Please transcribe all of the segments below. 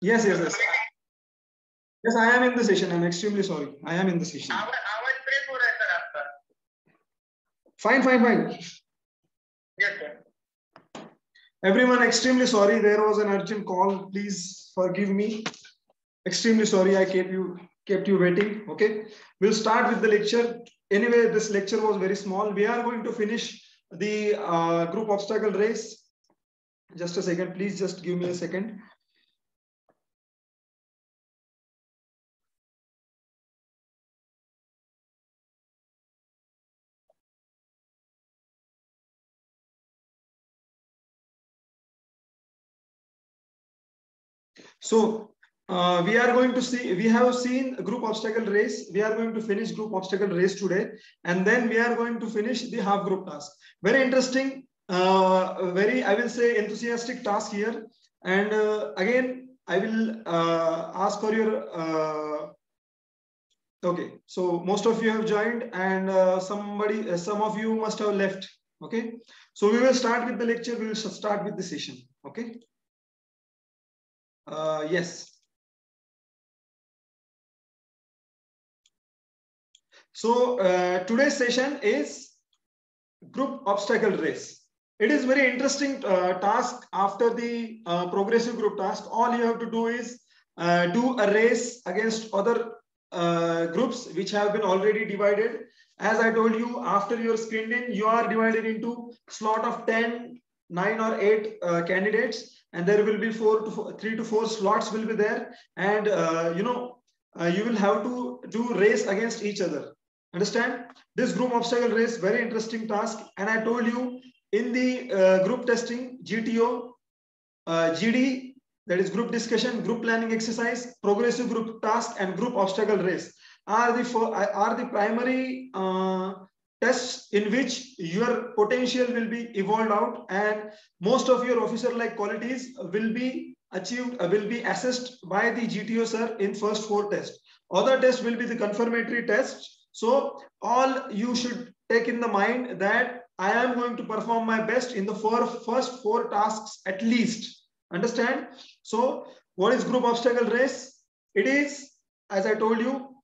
Yes, yes, yes. Yes, I am in the session. I'm extremely sorry. I am in the session. Fine, fine, fine. Yes, sir. Everyone, extremely sorry. There was an urgent call. Please forgive me. Extremely sorry. I kept you kept you waiting. Okay. We'll start with the lecture. Anyway, this lecture was very small. We are going to finish the uh, group obstacle race. Just a second, please. Just give me a second. So uh, we are going to see, we have seen group obstacle race. We are going to finish group obstacle race today. And then we are going to finish the half group task. Very interesting, uh, very, I will say enthusiastic task here. And uh, again, I will uh, ask for your, uh, okay. So most of you have joined and uh, somebody, some of you must have left. Okay. So we will start with the lecture. We will start with the session. Okay. Uh, yes. So uh, today's session is group obstacle race. It is very interesting uh, task after the uh, progressive group task. All you have to do is uh, do a race against other uh, groups which have been already divided. As I told you, after your screened in, you are divided into slot of 10, 9 or 8 uh, candidates and there will be four to four, three to four slots will be there. And uh, you know uh, you will have to do race against each other. Understand? This group obstacle race very interesting task. And i told you in the uh, group testing gto uh, gd that is group discussion group planning exercise progressive group task and group obstacle race are the four, are the primary uh, tests in which your potential will be evolved out and most of your officer like qualities will be achieved uh, will be assessed by the gto sir in first four tests. Other tests will be the confirmatory tests. So all you should take in the mind that i am going to perform my best in the four, first four tasks at least. Understand? So what is group obstacle race? It is as i told you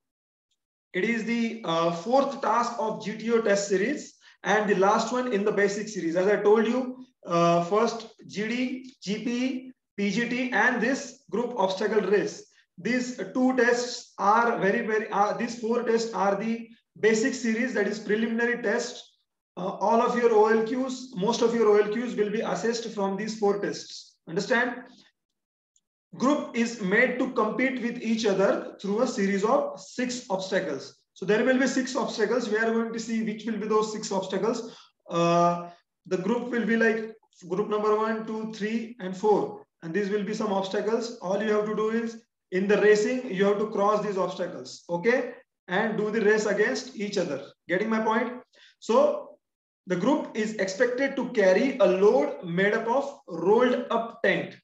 it is the uh, fourth task of GTO test series and the last one in the basic series. As I told you, uh, first GD, GP, PGT, and this group obstacle race. These two tests are very, very, uh, these four tests are the basic series that is preliminary test. Uh, all of your OLQs, most of your OLQs will be assessed from these four tests. Understand? Group is made to compete with each other through a series of six obstacles. So there will be six obstacles. We are going to see which will be those six obstacles. Uh, the group will be like group number one, two, three, and four. And these will be some obstacles. All you have to do is in the racing, you have to cross these obstacles. Okay. And do the race against each other. Getting my point? So the group is expected to carry a load made up of rolled up tent.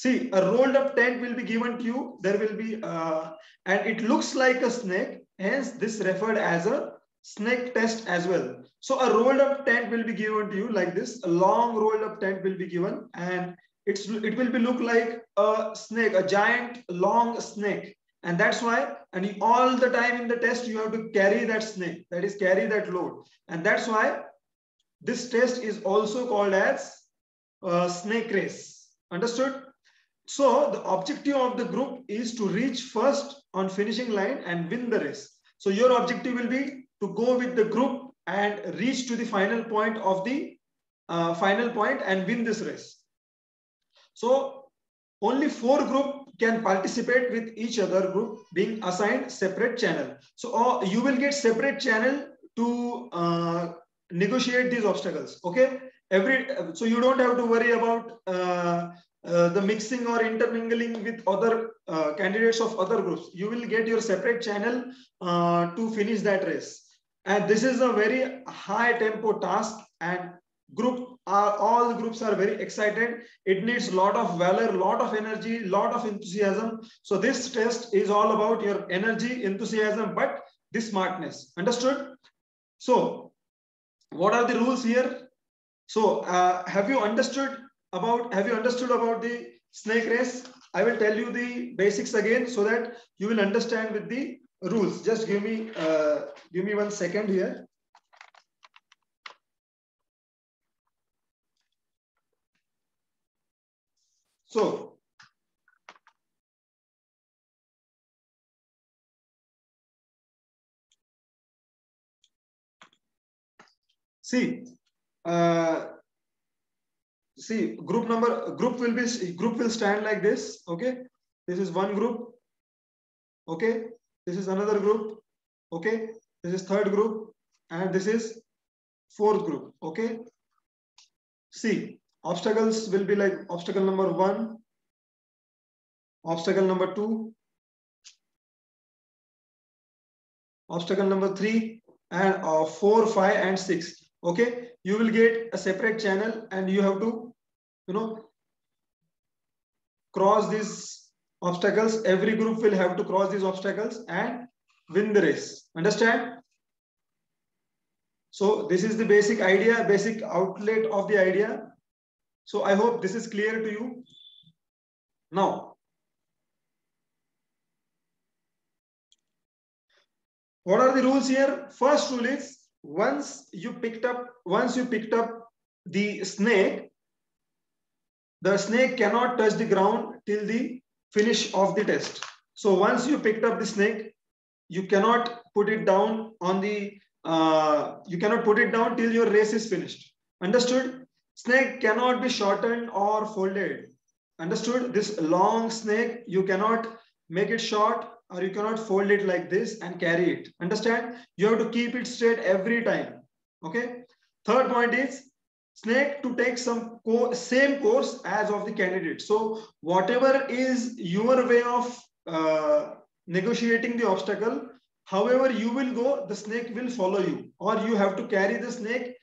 See, a rolled up tent will be given to you. There will be, uh, and it looks like a snake. Hence, this referred as a snake test as well. So a rolled up tent will be given to you like this. A long rolled up tent will be given and it's it will be look like a snake, a giant long snake. And that's why, and you, all the time in the test, you have to carry that snake, that is carry that load. And that's why this test is also called as uh, snake race. Understood? So the objective of the group is to reach first on finishing line and win the race. So your objective will be to go with the group and reach to the final point of the uh, final point and win this race. So only four group can participate with each other group being assigned separate channel. So uh, you will get separate channel to uh, negotiate these obstacles. Okay. Every so you don't have to worry about uh, the mixing or intermingling with other uh, candidates of other groups. You will get your separate channel uh, to finish that race. And this is a very high tempo task and group are all groups are very excited. It needs a lot of valor, lot of energy, lot of enthusiasm. So this test is all about your energy, enthusiasm, but the smartness. Understood? So what are the rules here? So uh, have you understood about have you understood about the snake race I will tell you the basics again so that you will understand with the rules. Just give me, uh, give me one second here. So, see, uh, see group number group will be group will stand like this. Okay, this is one group. Okay, this is another group. Okay, this is third group, and this is fourth group. Okay, see obstacles will be like obstacle number one, obstacle number two, obstacle number three, and uh, four, five, and six. Okay, you will get a separate channel and you have to, you know, cross these obstacles. Every group will have to cross these obstacles and win the race. Understand? So this is the basic idea, basic outlet of the idea. So I hope this is clear to you. Now, what are the rules here? First rule is once you picked up, once you picked up the snake, the snake cannot touch the ground till the finish of the test. So once you picked up the snake, you cannot put it down on the, uh, you cannot put it down till your race is finished. Understood? Snake cannot be shortened or folded. Understood? This long snake, you cannot make it short or you cannot fold it like this and carry it. Understand? You have to keep it straight every time. Okay. Third point is snake to take some co same course as of the candidate. So whatever is your way of uh, negotiating the obstacle, however you will go, the snake will follow you or you have to carry the snake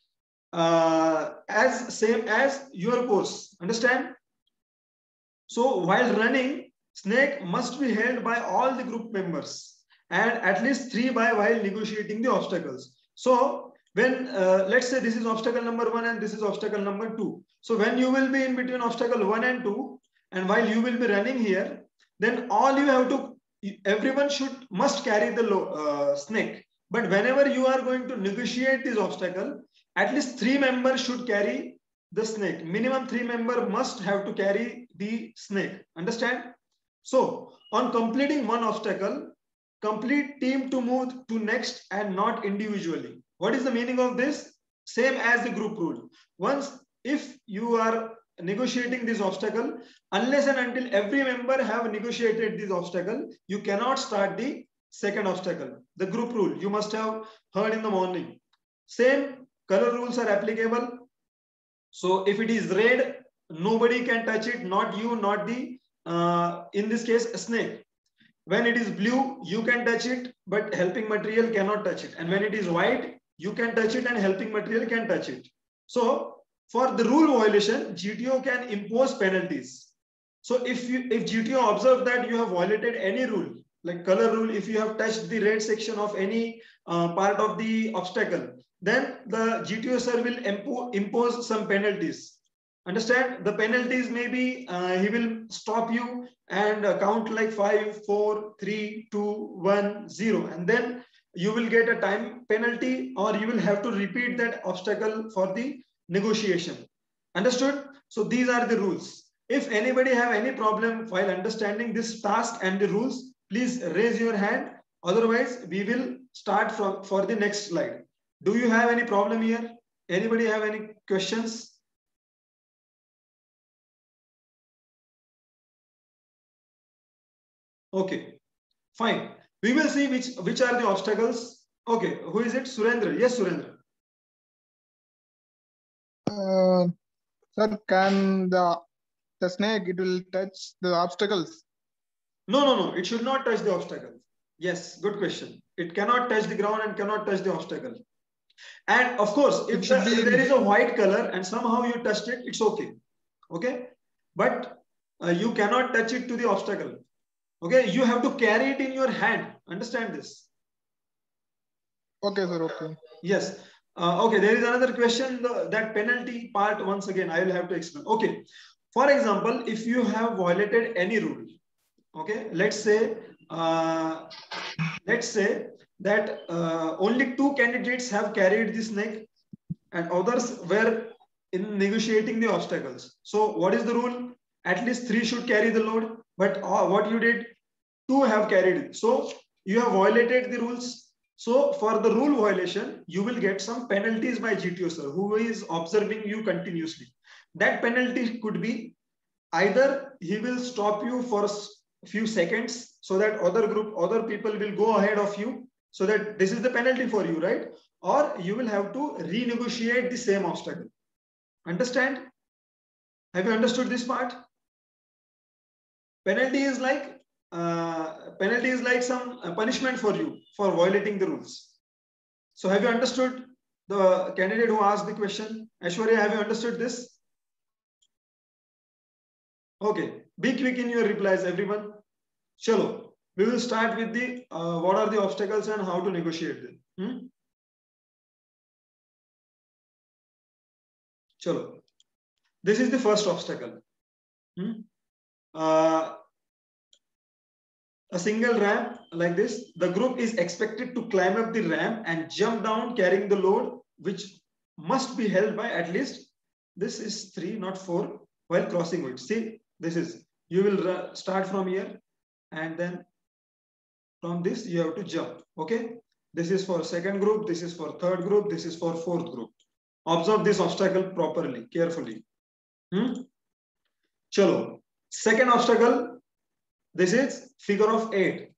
uh, as same as your course. Understand? So while running, snake must be held by all the group members and at least three by while negotiating the obstacles. So when uh, let's say this is obstacle number one and this is obstacle number two. So when you will be in between obstacle one and two, and while you will be running here, then all you have to everyone should must carry the uh, snake. But whenever you are going to negotiate this obstacle, at least three members should carry the snake. Minimum three member must have to carry the snake. Understand? So on completing one obstacle, complete team to move to next and not individually. What is the meaning of this? Same as the group rule. Once if you are negotiating this obstacle, unless and until every member have negotiated this obstacle, you cannot start the second obstacle. The group rule you must have heard in the morning. Same color rules are applicable. So if it is red, nobody can touch it, not you, not the, uh, in this case, snake. When it is blue, you can touch it, but helping material cannot touch it. And when it is white, you can touch it and helping material can touch it. So for the rule violation, GTO can impose penalties. So if you if GTO observe that you have violated any rule, like color rule, if you have touched the red section of any uh, part of the obstacle, then the GTO sir will impo impose some penalties. Understand? The penalties maybe uh, he will stop you and uh, count like five, four, three, two, one, zero, and then you will get a time penalty or you will have to repeat that obstacle for the negotiation. Understood? So these are the rules. If anybody have any problem while understanding this task and the rules, please raise your hand. Otherwise, we will start from for the next slide. Do you have any problem here? Anybody have any questions? Okay, fine. We will see which, which are the obstacles. Okay, who is it? Surendra. Yes, Surendra. Uh, sir, can the the snake it will touch the obstacles? No, no, no. It should not touch the obstacles. Yes, good question. It cannot touch the ground and cannot touch the obstacle. And of course, if, the, if there is a white color and somehow you touched it, it's okay. Okay, but uh, you cannot touch it to the obstacle. Okay, you have to carry it in your hand. Understand this? Okay, sir. Okay. Yes. Uh, okay, there is another question. The, that penalty part, once again, I will have to explain. Okay. For example, if you have violated any rule, okay, let's say, uh, let's say that uh, only two candidates have carried this snake and others were in negotiating the obstacles. So what is the rule? At least three should carry the load, but uh, what you did, two have carried. So you have violated the rules. So for the rule violation, you will get some penalties by GTO sir, who is observing you continuously. That penalty could be either he will stop you for a few seconds so that other group, other people will go ahead of you. So that this is the penalty for you, right? Or you will have to renegotiate the same obstacle. Understand? Have you understood this part? Penalty is like uh, penalty is like some punishment for you for violating the rules. So have you understood the candidate who asked the question? Ashwarya, have you understood this? Okay, be quick in your replies, everyone. Chalo, we will start with the uh, what are the obstacles and how to negotiate them. Hmm? Chalo. This is the first obstacle. Hmm? Uh, a single ramp like this, the group is expected to climb up the ramp and jump down carrying the load, which must be held by at least, this is three, not four, while crossing it. See, this is, you will start from here and then from this you have to jump, okay? This is for second group, this is for third group, this is for fourth group. Observe this obstacle properly, carefully. Hmm? Chalo. Second obstacle, this is figure of 8.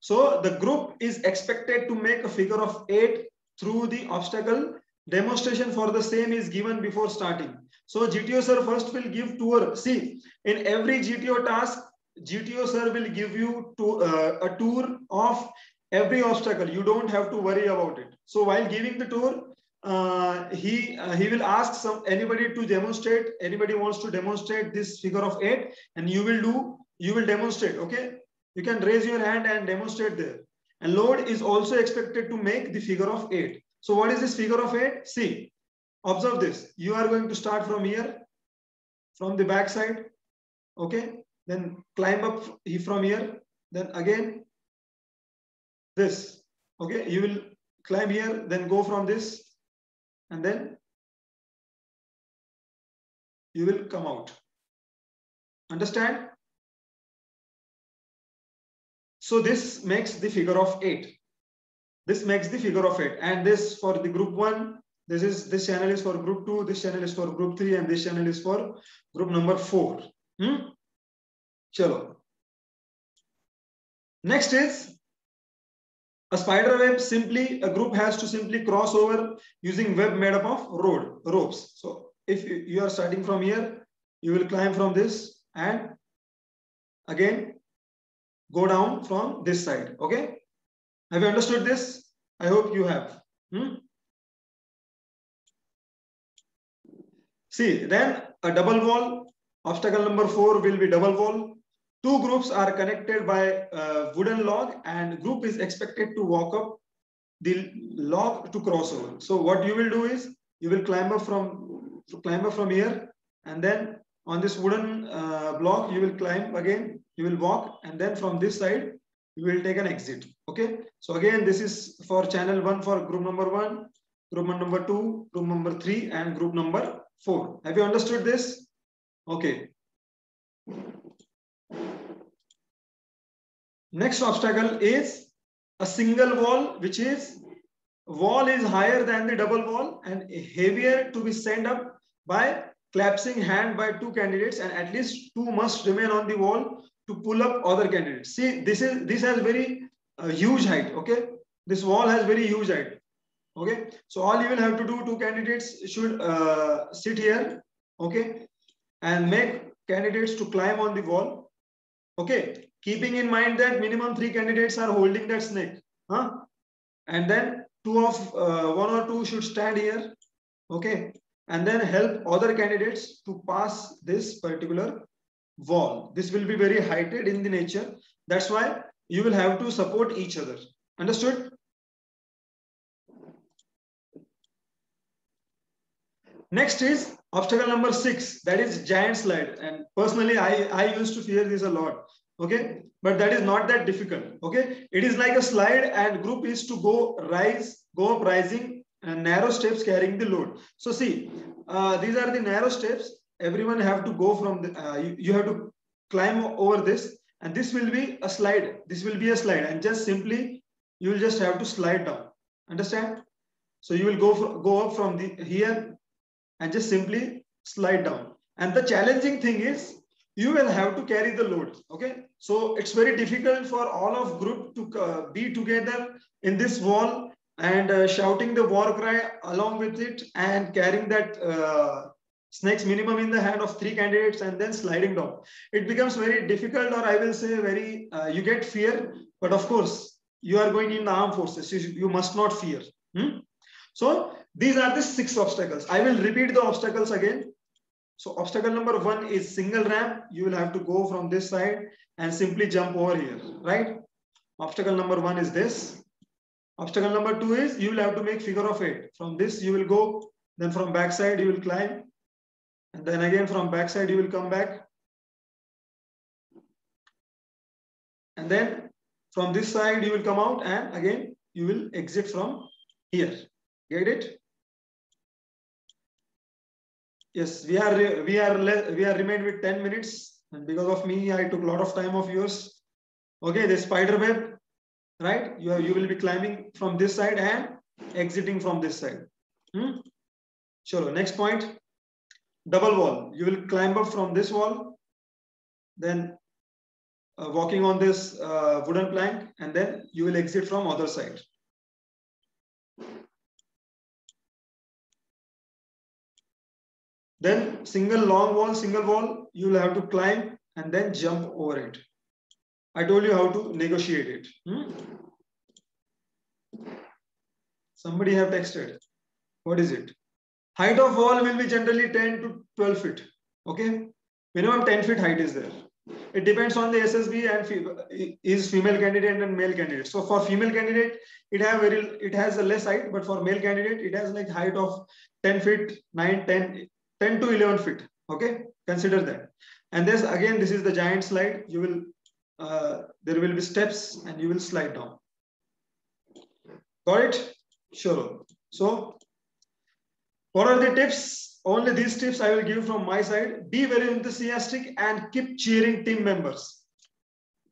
So the group is expected to make a figure of 8 through the obstacle. Demonstration for the same is given before starting. So GTO sir first will give tour. See, in every GTO task, GTO sir will give you to, uh, a tour of every obstacle. You don't have to worry about it. So while giving the tour, uh, he uh, he will ask some anybody to demonstrate. Anybody wants to demonstrate this figure of eight, and you will do you will demonstrate, okay? You can raise your hand and demonstrate there. And load is also expected to make the figure of eight. So what is this figure of eight? See, observe this. You are going to start from here, from the back side, okay? Then climb up from here, then again, this, okay? You will climb here, then go from this, and then you will come out. Understand? So this makes the figure of 8. This makes the figure of 8. And this for the group 1, this is this channel is for group 2, this channel is for group 3, and this channel is for group number 4. Hmm? Chalo. Next is a spider web simply a group has to simply cross over using web made up of road ropes. So if you are starting from here, you will climb from this and again go down from this side. Okay. Have you understood this? I hope you have. Hmm? See, then a double wall. Obstacle number four will be double wall. Two groups are connected by a wooden log and group is expected to walk up the log to cross over. So what you will do is you will climb up from climb up from here and then on this wooden uh, block you will climb again you will walk and then from this side you will take an exit. Okay? So again this is for channel one for group number one group number two group number three and group number four. Have you understood this? Okay next obstacle is a single wall which is wall is higher than the double wall and heavier to be sent up by collapsing hand by two candidates and at least two must remain on the wall to pull up other candidates. See, this is this has very uh, huge height. Okay, this wall has very huge height. Okay, so all you will have to do, two candidates should uh, sit here. Okay, and make candidates to climb on the wall. Okay, keeping in mind that minimum three candidates are holding that snake. Huh? And then two of uh, one or two should stand here. Okay, and then help other candidates to pass this particular wall. This will be very heighted in the nature. That's why you will have to support each other. Understood? Next is obstacle number six, that is giant slide. And personally, I, I used to fear this a lot. Okay, but that is not that difficult. Okay, it is like a slide and group is to go rise, go up rising and narrow steps carrying the load. So see, uh, these are the narrow steps. Everyone have to go from the, uh, you, you have to climb over this and this will be a slide. This will be a slide and just simply, you will just have to slide down. Understand? So you will go, for, go up from the here and just simply slide down. And the challenging thing is you will have to carry the load. Okay. So it's very difficult for all of group to uh, be together in this wall and uh, shouting the war cry along with it and carrying that uh, snakes minimum in the hand of three candidates and then sliding down. It becomes very difficult or I will say very, uh, you get fear, but of course you are going in the armed forces. You, you must not fear. Hmm? So these are the six obstacles. I will repeat the obstacles again. So obstacle number one is single ramp. You will have to go from this side and simply jump over here, right? Obstacle number one is this. Obstacle number two is you will have to make figure of eight. From this you will go, then from back side you will climb. And then again from back side you will come back. And then from this side you will come out and again you will exit from here. Get it? Yes, we are we are we are remained with 10 minutes. And because of me, I took a lot of time of yours. Okay, the spider web, right? You, are, you will be climbing from this side and exiting from this side. Hmm? Sure. Next point, double wall. You will climb up from this wall, then uh, walking on this uh, wooden plank, and then you will exit from other side. Then single long wall, single wall, you will have to climb and then jump over it. I told you how to negotiate it. Hmm? Somebody have texted. What is it? Height of wall will be generally 10 to 12 feet. Okay. Minimum 10 feet height is there. It depends on the SSB and is female candidate and male candidate. So for female candidate, it have very it has a less height, but for male candidate, it has like height of 10 feet, 9, 10, 10 to 11 feet. Okay, consider that. And this again, this is the giant slide. You will, uh, there will be steps and you will slide down. Got it? Sure. So, what are the tips? Only these tips I will give from my side. Be very enthusiastic and keep cheering team members.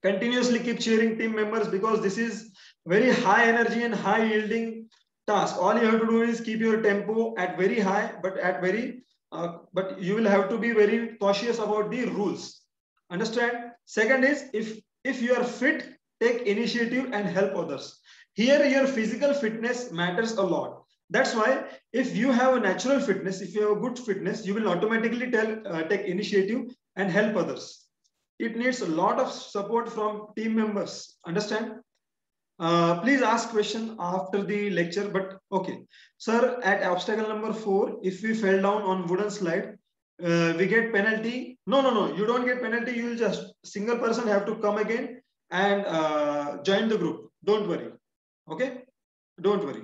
Continuously keep cheering team members because this is very high energy and high yielding task. All you have to do is keep your tempo at very high, but at very uh, but you will have to be very cautious about the rules. Understand? Second is if if you are fit, take initiative and help others. Here, your physical fitness matters a lot. That's why if you have a natural fitness, if you have a good fitness, you will automatically tell, uh, take initiative and help others. It needs a lot of support from team members. Understand? Uh, please ask question after the lecture, but okay. Sir, at obstacle number four, if we fell down on wooden slide, uh, we get penalty. No, no, no, you don't get penalty. You just, single person have to come again and uh, join the group. Don't worry. Okay? Don't worry.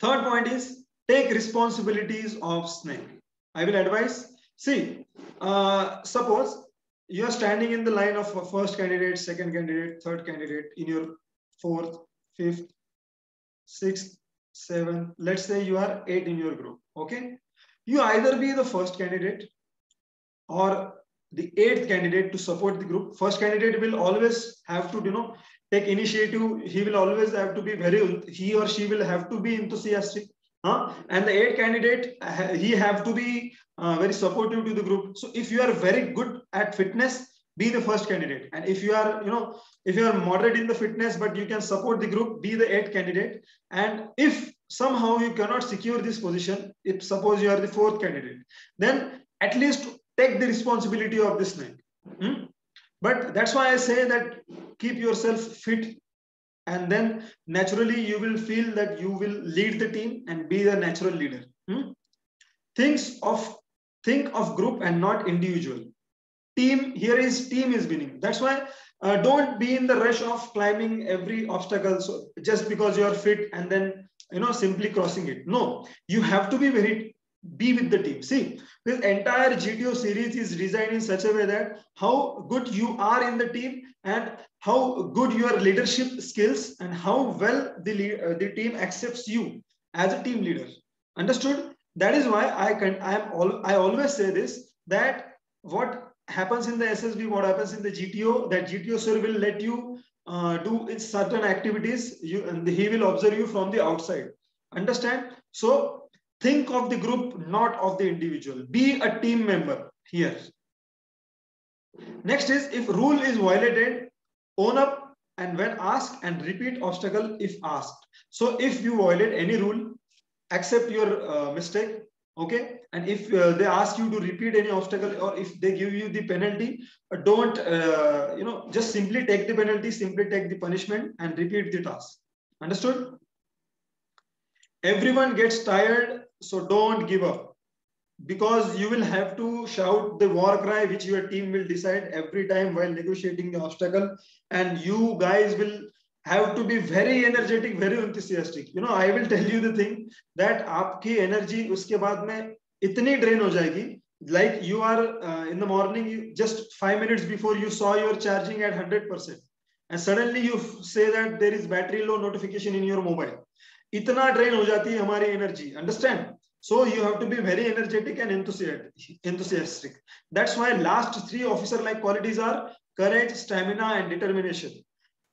Third point is take responsibilities of snake. I will advise. See, uh, suppose you are standing in the line of first candidate, second candidate, third candidate in your fourth, fifth, sixth, seventh. Let's say you are eight in your group. Okay. You either be the first candidate or the eighth candidate to support the group. First candidate will always have to, you know, take initiative. He will always have to be very, he or she will have to be enthusiastic. Huh? And the eighth candidate, he have to be uh, very supportive to the group. So if you are very good at fitness, be the first candidate. And if you are, you know, if you are moderate in the fitness, but you can support the group, be the eighth candidate. And if somehow you cannot secure this position, if suppose you are the fourth candidate, then at least take the responsibility of this snake. Hmm? But that's why I say that keep yourself fit and then naturally you will feel that you will lead the team and be the natural leader. Hmm? Things of think of group and not individual team here is team is winning that's why uh, don't be in the rush of climbing every obstacle so just because you are fit and then you know simply crossing it no you have to be very be with the team. See, this entire GTO series is designed in such a way that how good you are in the team and how good your leadership skills and how well the, uh, the team accepts you as a team leader. Understood? That is why I can I am all I always say this that what happens in the SSB, what happens in the GTO, that GTO sir will let you uh, do certain activities. You and he will observe you from the outside. Understand? So think of the group, not of the individual. Be a team member here. Next is if rule is violated, own up and when asked and repeat obstacle if asked. So if you violate any rule, accept your uh, mistake okay? And if uh, they ask you to repeat any obstacle or if they give you the penalty uh, don't uh, you know just simply take the penalty simply take the punishment and repeat the task. Understood? Everyone gets tired so don't give up. Because you will have to shout the war cry which your team will decide every time while negotiating the obstacle and you guys will have to be very energetic very enthusiastic you know i will tell you the thing that आपकी energy उसके बाद में इतनी drain हो जाएगी like you are uh, in the morning you, just 5 minutes before you saw your charging at 100% and suddenly you say that there is battery low notification in your mobile इतना drain हो जाती है हमारी energy understand so you have to be very energetic and enthusiastic enthusiastic that's why last three officer like qualities are courage stamina and determination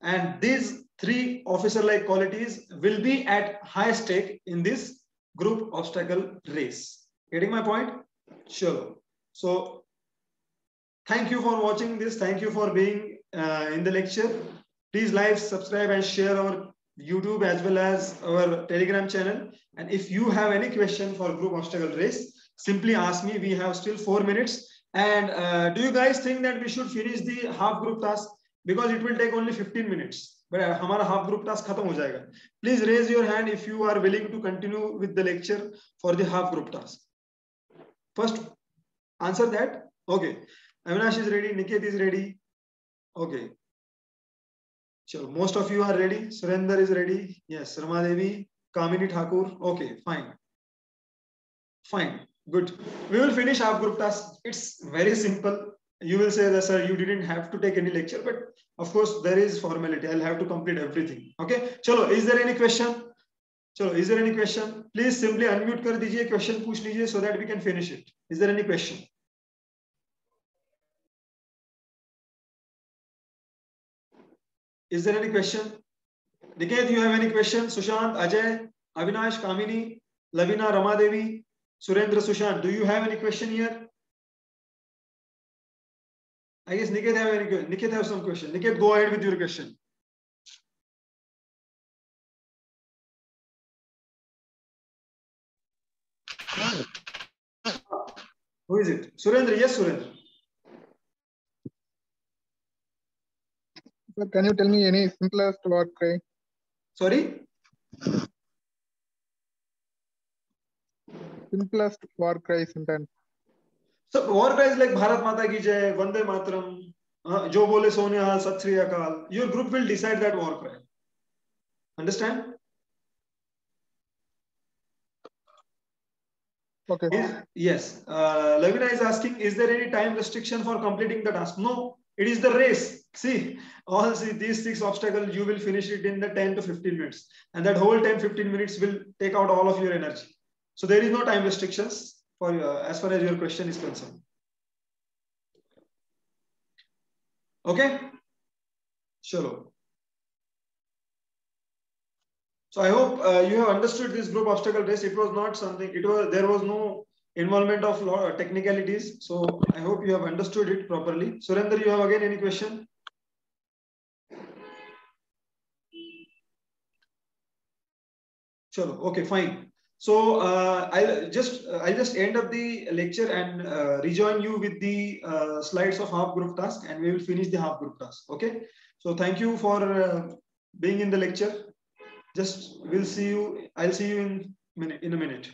and these three officer like qualities will be at high stake in this group obstacle race. Getting my point? Sure. So thank you for watching this. Thank you for being uh, in the lecture. Please like, subscribe and share our YouTube as well as our Telegram channel. And if you have any question for group obstacle race, simply ask me. We have still four minutes. And uh, do you guys think that we should finish the half group task? Because it will take only 15 minutes. but हमारा half group task खत्म हो जाएगा। Please raise your hand if you are willing to continue with the lecture for the half group task first answer that okay Avinash is ready Niket is ready okay चलो most of you are ready Surendra is ready yes Rama Devi Kamini Thakur okay fine fine good. We will finish half group task. It's very simple. You will say that sir you didn't have to take any lecture but of course there is formality i'll have to complete everything okay chalo is there any question chalo is there any question please simply unmute kar dijiye question puch lijiye so that we can finish it is there any question is there any question Niket, you have any question sushant ajay avinash kamini lavina ramadevi surendra sushant do you have any question here I guess Niket have any Niket have some question. Niket, go ahead with your question. Who is it? Surendra. Yes, Surendra. Sir, can you tell me any simplest war cry? Sorry? Simplest war cry sentence. So war cries like Bharat Mata ki Jai, Vande Mataram, uh, Jo Bole So Nihal, Sat Sri Akal. Your group will decide that war cry. Understand? Okay. Is, yes. Uh, Lavina is asking, is there any time restriction for completing the task? No, it is the race. See, all see, these six obstacles, you will finish it in the 10 to 15 minutes. And that whole 10, 15 minutes will take out all of your energy. So there is no time restrictions for uh, as far as your question is concerned. Okay, sure. So I hope uh, you have understood this group obstacle race. It was not something. It was there was no involvement of technicalities. So I hope you have understood it properly. Surendra, you have again any question? Sure. Okay, fine. So uh, I'll just uh, I'll just end up the lecture and uh, rejoin you with the uh, slides of half group task, and we will finish the half group task. Okay. So thank you for uh, being in the lecture. Just we'll see you. I'll see you in minute in a minute.